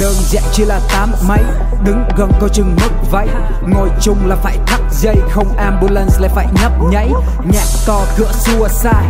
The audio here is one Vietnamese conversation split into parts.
Đơn giản chỉ là tám mấy Đứng gần coi chừng mất váy. Ngồi chung là phải thắt dây, Không ambulance lại phải nhấp nháy. Nhạc to cửa xua sai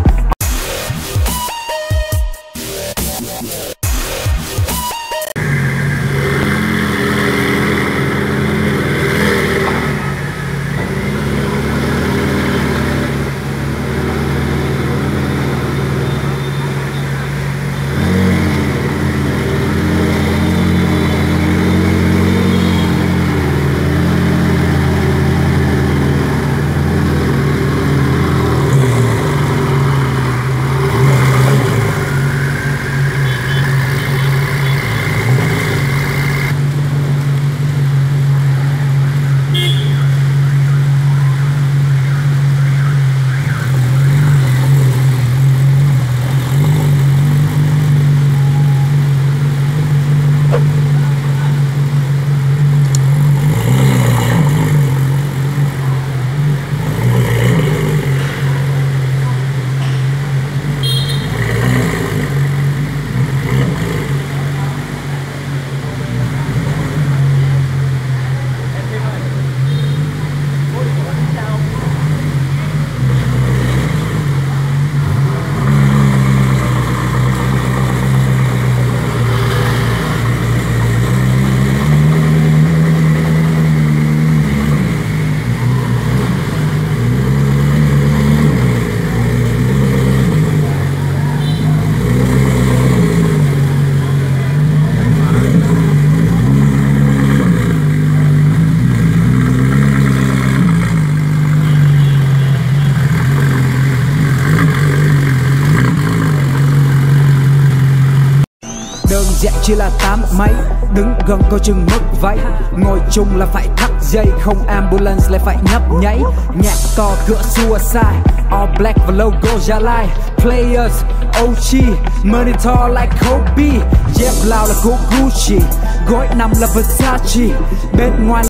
Đơn giản chỉ là tám mấy Đứng gần coi chừng mất váy. Ngồi chung là phải thắt dây Không ambulance lại phải nhấp nháy. Nhạc to cửa suicide All black và logo Gia Lai. Players, OG Monitor like Kobe. Dép lao là của Gucci Gối nằm là Versace. Bên ngoài